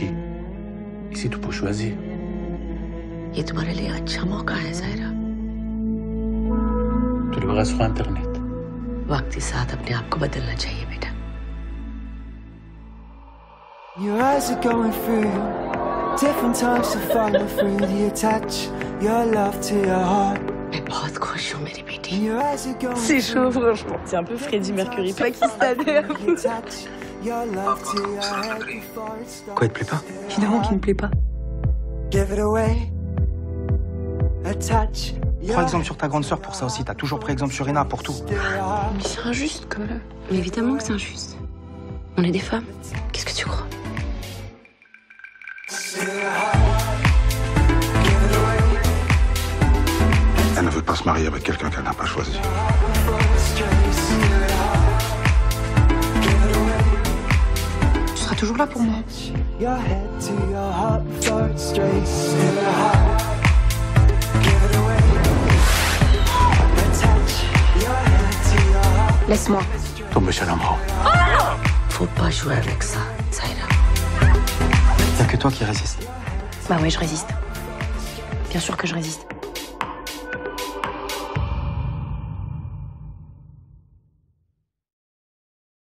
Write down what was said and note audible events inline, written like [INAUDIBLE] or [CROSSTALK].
Ici, tu peux choisir. ये तुम्हारे लिए अच्छा मौका है Zaira le verras sur Internet. वक्त के साथ अपने आप को बदलना चाहिए बेटा Your eyes are going through different times to follow through the attach your love to your heart. मैं बहुत खुश हूँ मेरी C'est chaud, franchement. C'est un peu Freddie Mercury pakistanais. [LAUGHS] Quoi, il te plaît pas Évidemment qu'il ne plaît pas. Give it away. Attach your Prends exemple sur ta grande sœur pour ça aussi. T'as toujours pris exemple sur Ina pour tout. heart. Mais c'est injuste quand même. Mais évidemment que c'est injuste. On est des femmes. Qu'est-ce que tu crois? Pas se marier avec quelqu'un qu'elle n'a pas choisi. Tu seras toujours là pour moi. Laisse-moi. Tombe chez l'amour. Faut pas jouer avec ça, Zaira. Y'a que toi qui résiste. Bah ouais, je résiste. Bien sûr que je résiste.